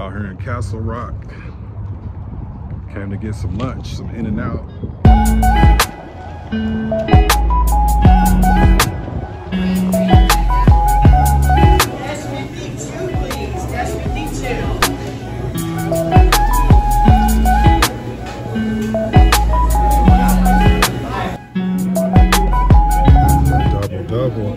out here in Castle Rock. Came to get some lunch, some In-N-Out. That's 52, please. That's 52. Double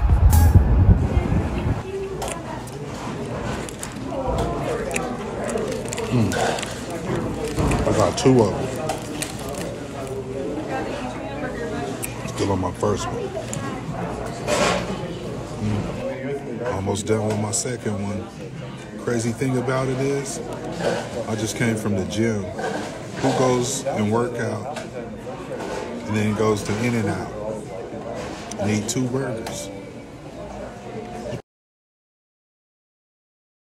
Mm. I got two of them. Still on my first one. Almost done with my second one. Crazy thing about it is, I just came from the gym. Who goes and work out and then goes to In-N-Out and eat two burgers?